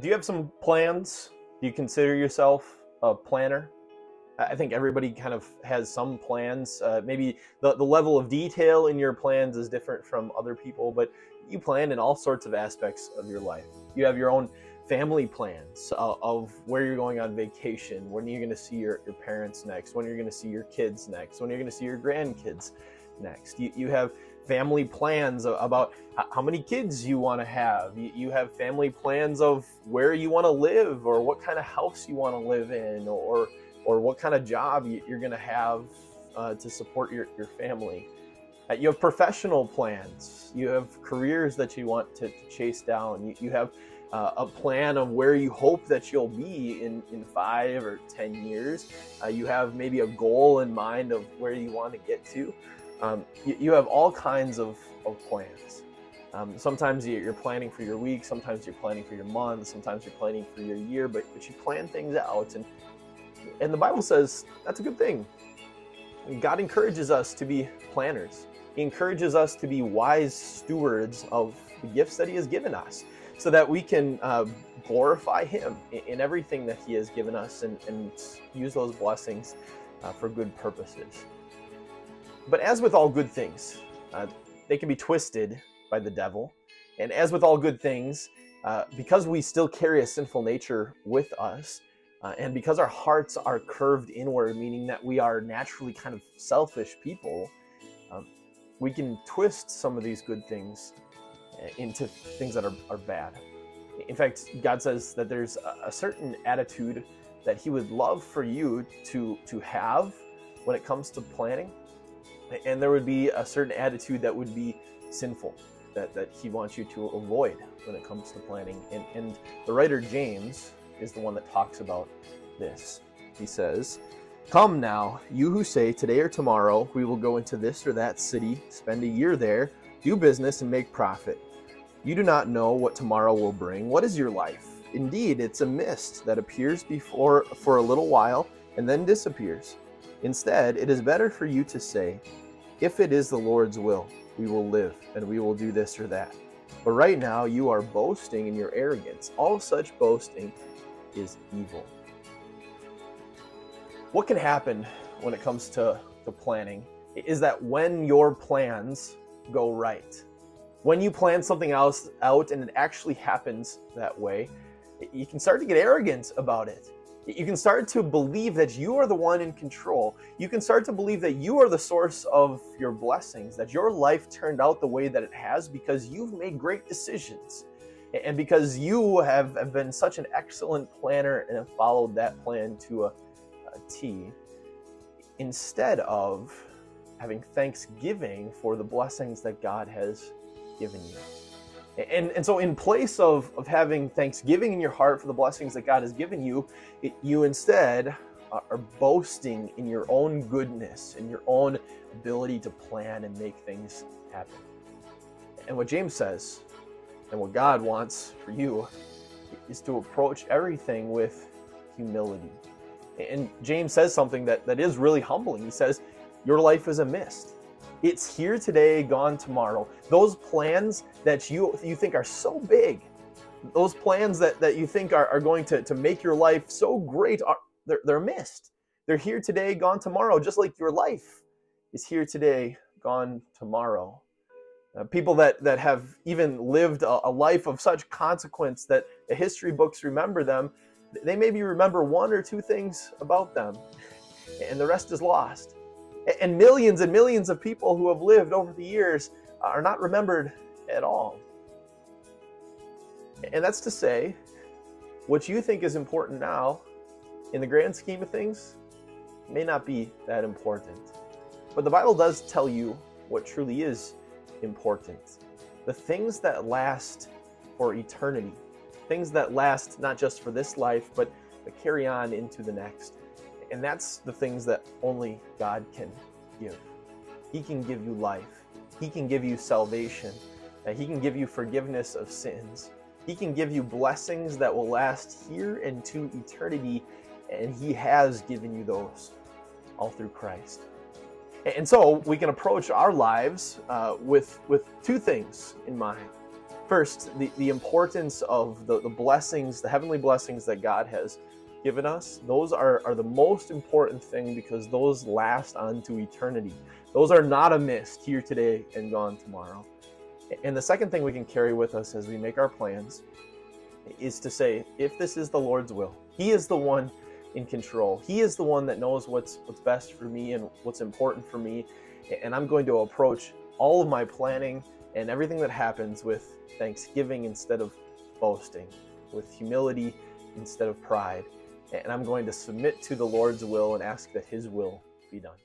do you have some plans? Do you consider yourself a planner? I think everybody kind of has some plans. Uh, maybe the, the level of detail in your plans is different from other people, but you plan in all sorts of aspects of your life. You have your own family plans uh, of where you're going on vacation, when you're going to see your, your parents next, when you're going to see your kids next, when you're going to see your grandkids next. You, you have family plans about how many kids you want to have. You, have family plans of where you want to live or what kind of house you want to live in or, or what kind of job you're going to have uh, to support your, your family. Uh, you have professional plans. You have careers that you want to, to chase down. You, you have uh, a plan of where you hope that you'll be in, in five or 10 years. Uh, you have maybe a goal in mind of where you want to get to. Um, you, you, have all kinds of, of plans. Um, sometimes you're planning for your week, sometimes you're planning for your month, sometimes you're planning for your year, but, but you plan things out. And, and the Bible says that's a good thing. God encourages us to be planners. He encourages us to be wise stewards of the gifts that He has given us so that we can uh, glorify Him in, in, everything that He has given us and, and use those blessings uh, for good purposes. But as with all good things, uh, they can be twisted by the devil. And as with all good things, uh, because we still carry a sinful nature with us, uh, and because our hearts are curved inward, meaning that we are naturally kind of selfish people, um, we can twist some of these good things uh, into things that are, are bad. In fact, God says that there's a, a certain attitude that He would love for you to, to have when it comes to planning and there would be a certain attitude that would be sinful that, that he wants you to avoid when it comes to planning. And, and the writer james is the one that talks about this. He says come now you who say today or tomorrow we will go into this or that city spend a year there do business and make profit. You do not know what tomorrow will bring. What is your life? Indeed it's a mist that appears before for a little while and then disappears. Instead, it is better for you to say, If it is the Lord's will, we will live and we will do this or that. But right now, you are boasting in your arrogance. All such boasting is evil. What can happen when it comes to, to planning is that when your plans go right, when you plan something else out and it actually happens that way, you can start to get arrogant about it. You can start to believe that you are the one in control. You can start to believe that you are the source of your blessings, that your life turned out the way that it has because you've made great decisions. And because you have, have been such an excellent planner and have followed that plan to a, a T, instead of having thanksgiving for the blessings that God has given you. And, and so, in place of, of having thanksgiving in your heart for the blessings that God has given you, it, you instead are boasting in your own goodness and your own ability to plan and make things happen. And what James says, and what God wants for you, is to approach everything with humility. And James says something that, that is really humbling. He says, Your life is a mist. It's here today, gone tomorrow. Those plans that you you think are so big, those plans that, that you think are, are going to, to make your life so great, are, they're, they're mist. They're here today, gone tomorrow, just like your life is here today, gone tomorrow. Uh, people that, that have even lived a, a life of such consequence that the history books remember them, they maybe remember one or two things about them, and the rest is lost. And millions and millions of people who have lived over the years are not remembered at all. And that's to say, what you think is important now, in the grand scheme of things, may not be that important. But the Bible does tell you what truly is important. The things that last for eternity, things that last not just for this life, but, but carry on into the next. And that's the things that only God can give. He can give you life. He can give you salvation. He can give you forgiveness of sins. He can give you blessings that will last here and to eternity, and He has given you those all through Christ. And so we can approach our lives uh, with, with two things in mind. First, the, the importance of the, the blessings, the heavenly blessings that God has given us, those are, are the most important thing because those last on to eternity. Those are not a mist here today and gone tomorrow. And the second thing we can carry with us as we make our plans is to say, if this is the Lord's will, He is the one in control. He is the one that knows what's what's best for me and what's important for me. And I'm going to approach all of my planning and everything that happens with thanksgiving instead of boasting, with humility instead of pride. And I'm going to submit to the Lord's will and ask that His will be done.